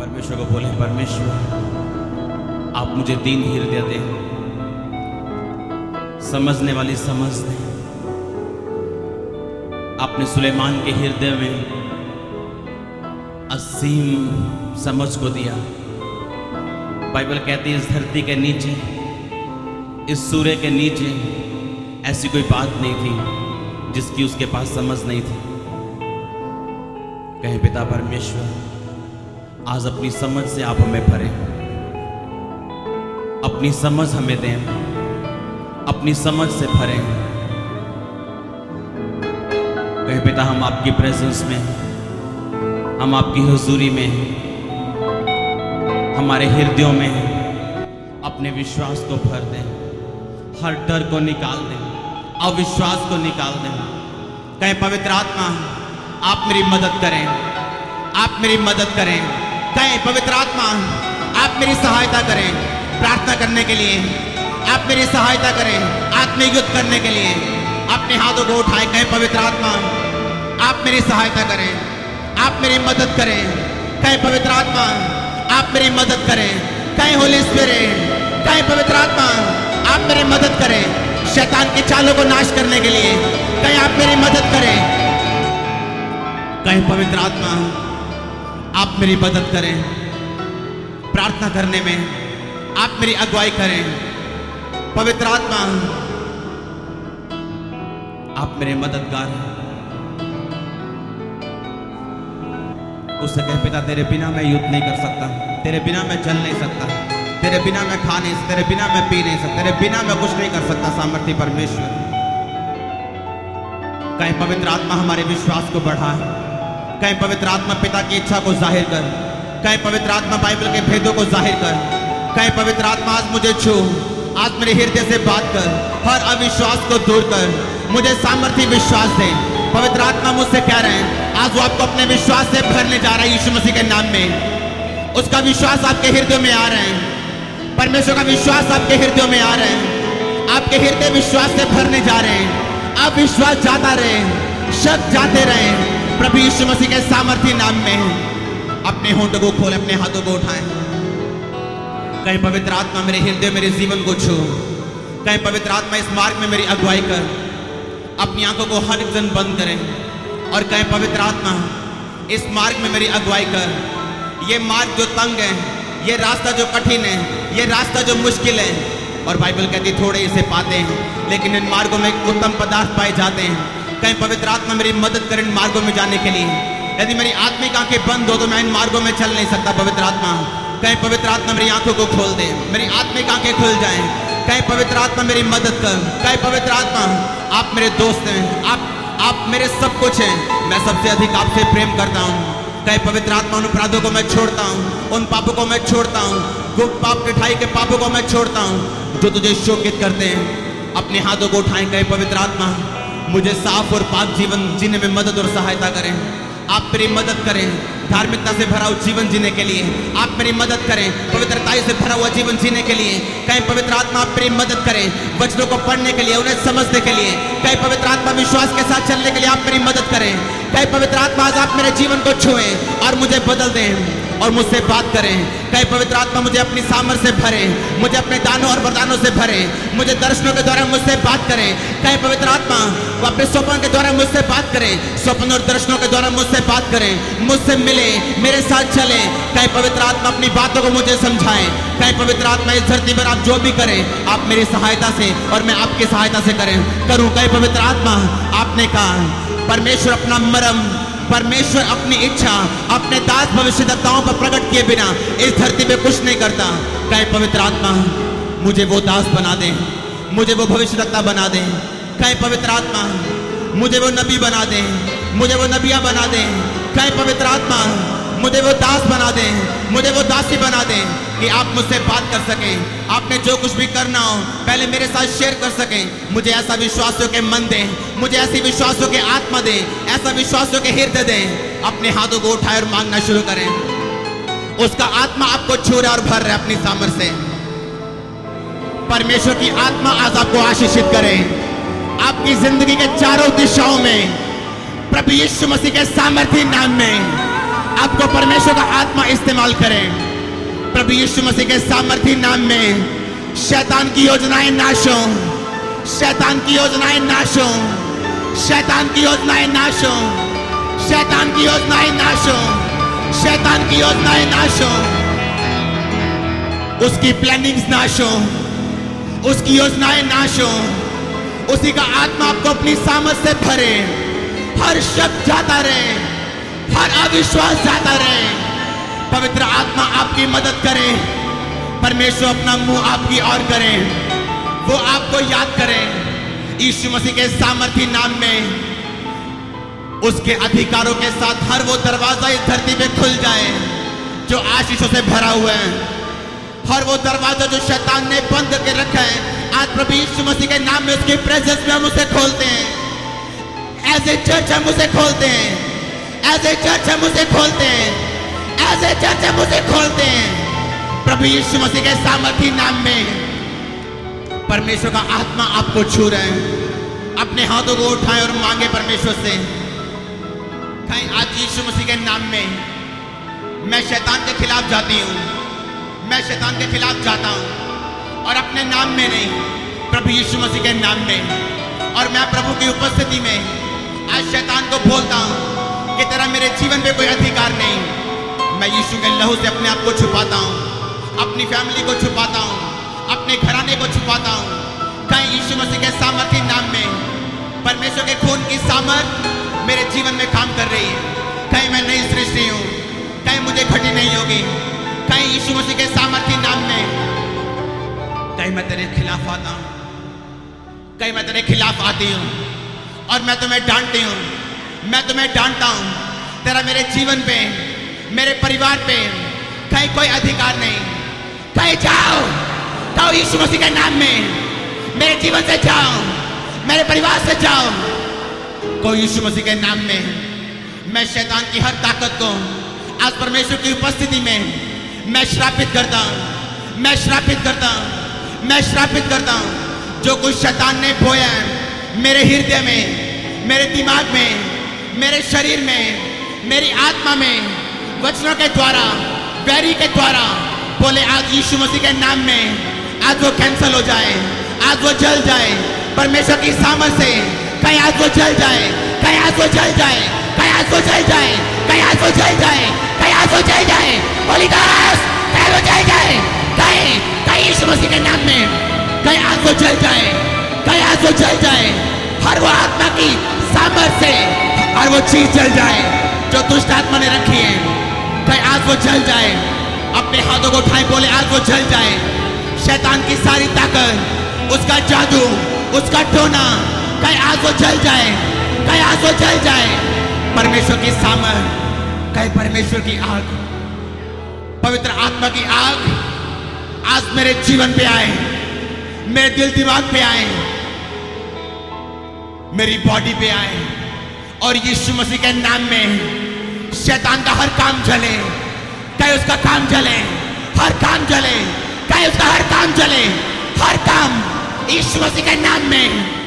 परमेश्वर को बोले, परमेश्वर, आप मुझे दीन हृदय दे। समझने वाली समझ दे। आपने सुलेमान के हृदय में असीम समझ को दिया। बाइबल कहती है, इस धरती के नीचे, इस सूर्य के नीचे ऐसी कोई बात नहीं थी, जिसकी उसके पास समझ नहीं थी। कहे, पिता परमेश्वर आज अपनी समझ से आप हमें भरें। अपनी समझ हमें दें। अपनी समझ से भरें। कहे, पिता, हम आपकी प्रेजेंस में हम आपकी हुजूरी में हमारे हृदयों में अपने विश्वास को भर दें। हर डर को निकाल दें। अविश्वास को निकाल दें। कहें, पवित्र आत्मा, आप मेरी मदद करें। आप मेरी मदद करें। कहें पवित्र आत्मा। आप मेरी सहायता करें प्रार्थना करने के लिए। आप मेरी सहायता करें आत्मिक युद्ध करने के लिए। अपने हाथों को उठाए कहें पवित्र आत्मा। आप मेरी सहायता करें। आप मेरी मदद करें। कहें पवित्र आत्मा। आप मेरी मदद करें। कहें होली स्पिरिट कहें पवित्र आत्मा। आप मेरी मदद करें शैतान की चालों को नाश करने के लिए। कहें आप मेरी मदद करें। कहें पवित्र आत्मा। आप मेरी मदद करें। प्रार्थना करने में आप मेरी अगुवाई करें। पवित्र आत्मा, आप मेरे मददगार हैं। उससे कह, पिता, तेरे बिना मैं युद्ध नहीं कर सकता। तेरे बिना मैं चल नहीं सकता। तेरे बिना मैं खा नहीं, तेरे बिना मैं पी नहीं सकता। तेरे बिना मैं कुछ नहीं कर सकता सामर्थ्य परमेश्वर। कहीं, पवित्र आत्मा, हमारे विश्वास को बढ़ाए कहीं पवित्र आत्मा पिता की इच्छा को ज़ाहिर कर। कहीं पवित्र आत्मा बाइबल के भेदों को ज़ाहिर कर। कहीं पवित्र आत्मा आज मुझे छू। आज मेरे हृदय से बात कर। हर अविश्वास को दूर कर। मुझे सामर्थ्य विश्वास दे। पवित्र आत्मा मुझसे कह रहे हैं, आज वो आपको अपने विश्वास से भरने जा रहा है यीशु मसीह के नाम में। उसका विश्वास आपके हृदय में आ रहे हैं। परमेश्वर का विश्वास आपके हृदय में आ रहे हैं। आपके हृदय विश्वास से भरने जा रहे हैं। आप विश्वास जाता रहे शक जाते रहे प्रभु यीशु मसीह के सामर्थ्य नाम में अपने होंठों को खोले, अपने हाथों को उठाएँ। कहीं पवित्र आत्मा मेरे हृदय, मेरे जीवन को छू। कहीं पवित्र आत्मा इस मार्ग में मेरी अगुवाई कर। अपनी आँखों को हर जन बंद करें। और कहें पवित्र आत्मा इस मार्ग में मेरी अगुवाई कर। ये मार्ग जो तंग है, ये रास्ता जो कठिन है, ये रास्ता जो मुश्किल है। और बाइबल कहती थोड़े इसे पाते हैं, लेकिन इन मार्गों में उत्तम पदार्थ पाए जाते हैं। कहीं, पवित्र आत्मा मेरी मदद कर इन मार्गों में जाने के लिए। यदि मेरी आत्मिक आँखें बंद हो तो मैं इन मार्गों में चल नहीं सकता, पवित्र आत्मा। कहीं, पवित्र आत्मा मेरी आँखों को खोल दे। मेरी आत्मिक आँखें खुल जाएँ। कहीं, पवित्र आत्मा मेरी मदद कर। कहीं, पवित्र आत्मा, आप मेरे दोस्त हैं। आप आप मेरे सब कुछ हैं। मैं सबसे अधिक आपसे प्रेम करता हूँ। कहीं, पवित्र आत्मा, उन अपराधों को मैं छोड़ता हूँ। उन पापों को मैं छोड़ता हूँ। गुप्त पाप, मिठाई के पापों को मैं छोड़ता हूँ। जो तुझे शोकित करते हैं, अपने हाथों को उठाएँ। कहीं, पवित्र आत्मा मुझे साफ़ और पाक जीवन जीने में मदद और सहायता करें। आप मेरी मदद करें, धार्मिकता से भरा हुआ जीवन जीने के लिए। आप मेरी मदद करें पवित्रता से भरा हुआ जीवन जीने के लिए। कहीं पवित्र आत्मा आप मेरी मदद करें, वचनों को पढ़ने के लिए, उन्हें समझने के लिए। कहीं पवित्र आत्मा विश्वास के साथ चलने के लिए आप मेरी मदद करें। कहीं पवित्र आत्मा आज आप मेरे जीवन को छुएँ और मुझे बदल दें और मुझसे बात करें। कहीं पवित्र आत्मा मुझे अपनी सामर्थ्य से भरे, मुझे अपने दानों और वरदानों से भरे, मुझे दर्शनों के द्वारा मुझसे बात करें। कहीं पवित्र आत्मा वो अपने स्वप्न के द्वारा मुझसे बात करें, स्वप्न और दर्शनों के द्वारा मुझसे बात करें, मुझसे मिले, मेरे साथ चले। कहीं पवित्र आत्मा अपनी बातों को मुझे समझाएँ। कहीं पवित्र आत्मा इस धरती पर आप जो भी करें, आप मेरी सहायता से और मैं आपकी सहायता से करें। करूँ, कहीं पवित्र आत्मा, आपने कहा, परमेश्वर अपना मरम, परमेश्वर अपनी इच्छा, अपने दास भविष्यताओं पर प्रकट किए बिना इस धरती पे कुछ नहीं करता। कहे, पवित्र आत्मा, मुझे वो दास बना दे, मुझे वो भविष्यता बना दे। कहे, पवित्र आत्मा, मुझे वो नबी बना दे, मुझे वो नबिया बना दे। कहे, पवित्र आत्मा, मुझे वो दास बना दे, मुझे वो दासी बना दे। कि आप मुझसे बात कर सकें। आपने जो कुछ भी करना हो, पहले मेरे साथ शेयर कर सकें। मुझे ऐसा विश्वासों के मन दे, मुझे ऐसी विश्वासों के आत्मा दे, ऐसा विश्वासों के हृदय दे। अपने हाथों को उठाए और मांगना शुरू करें। उसका आत्मा आपको छू रहा और भर रहा है अपनी सामर्थ्य से। परमेश्वर की आत्मा आज आपको आशीषित करे। आपकी ज़िंदगी के चारों दिशाओं में, प्रभु यीशु मसीह के सामर्थ्य नाम में, आपको परमेश्वर का आत्मा इस्तेमाल करें। प्रभु यीशु मसीह के सामर्थ्य नाम में शैतान की योजनाएँ नाश। हो शैतान की योजनाएँ नाश। हो शैतान की योजनाएँ नाश। हो शैतान की योजनाएँ नाश। हो शैतान की योजनाएँ नाश। हो उसकी प्लानिंग्स नाश। हो उसकी योजनाएँ नाश। हो उसी का आत्मा आपको अपनी सामर्थ से भरे। हर शब्द जाता रहे। हर अविश्वास जाता रहे। पवित्र आत्मा आपकी मदद करे। परमेश्वर अपना मुँह आपकी ओर करे। वो आपको याद करे। यीशु मसीह के सामर्थ्य नाम में। उसके अधिकारों के साथ हर वो दरवाज़ा इस धरती पे खुल जाए, जो आशीषों से भरा हुआ है। हर वो दरवाज़ा जो शैतान ने बंद करके रखा है, आज प्रभु यीशु मसीह के नाम में उसके प्रेजेंस में हम उसे खोलते हैं। एज ए चर्च हम उसे खोलते हैं। एज ए चर्च हम उसे खोलते हैं। ए चर्च उसे खोलते हैं। प्रभु यीशु मसीह के सामर्थ्य नाम में। परमेश्वर का आत्मा आपको छू रहे हैं। अपने हाथों को उठाएँ और मांगे परमेश्वर से। कहीं आज यीशु मसीह के नाम में मैं शैतान के खिलाफ जाती हूँ। मैं शैतान के खिलाफ जाता हूँ। और अपने नाम में नहीं, प्रभु यीशु मसीह के नाम में। और मैं प्रभु की उपस्थिति में आज शैतान को बोलता हूँ कि तेरा मेरे जीवन पे कोई अधिकार नहीं। मैं यीशु के लहू से अपने आप को छुपाता हूँ, अपनी फैमिली को छुपाता हूँ, अपने घराने को छुपाता हूँ। कहीं यीशु मसीह के सामर्थ्य नाम में, परमेश्वर के खून की सामर्थ मेरे जीवन में काम कर रही है। कहीं मैं नई सृष्टि हूँ, कहीं मुझे घटी नहीं होगी। कहीं यीशु मसीह के सामर्थ्य नाम में, कहीं मैं तेरे खिलाफ आता हूँ, कहीं मैं तेरे खिलाफ आती हूँ। और मैं तुम्हें डांटती हूँ, मैं तुम्हें डांटता हूँ, तेरा मेरे जीवन पे मेरे परिवार पे कहीं कोई अधिकार नहीं। कहीं जाओ जाओ यीशु मसीह के नाम में। मेरे जीवन से जाओ, मेरे परिवार से जाओ। को यीशु मसीह के नाम में, मैं शैतान की हर ताकत को आज परमेश्वर की उपस्थिति में मैं श्रापित करता हूँ, मैं श्रापित करता हूँ, मैं श्रापित करता हूँ। जो कुछ शैतान ने बोया मेरे हृदय में, मेरे दिमाग में, मेरे शरीर में, मेरी आत्मा में वचनों के द्वारा बैरी के द्वारा बोले आज यीशु मसीह के नाम में आज वो कैंसल हो जाए आज वो जल जाए परमेश्वर की सामर्थ से कहीं आज वो जल जाए कहीं आज वो जल जाए कहीं आज वो जल जाए कहीं आज वो जल जाए कहीं आज वो जल जाए होली दास कहीं वो जल जाए कहीं कहीं यीशु मसीह के नाम में कहीं आज वो जल जाए कहीं आज वो जल जाए हर वो आत्मा की सामर्थ से हर वो चीज़ जल जाए जो दुष्ट आत्मा ने रखी है कहीं आज वो जल जाए। अपने हाथों को उठाए, बोले आज वो जल जाए। शैतान की सारी ताकत, उसका जादू, उसका टोना, कहीं आज वो जल जाए, कहीं आज वो जल जाए। परमेश्वर की सामर कहीं, परमेश्वर की आग। पवित्र आत्मा की आग, आज मेरे जीवन पे आए, मेरे दिल दिमाग पे आए, मेरी बॉडी पे आए। और यीशु मसीह के नाम में शैतान का हर काम जले, कहे उसका काम जले, हर काम जले, कहे उसका हर काम जले, हर काम ईश्वर के नाम में।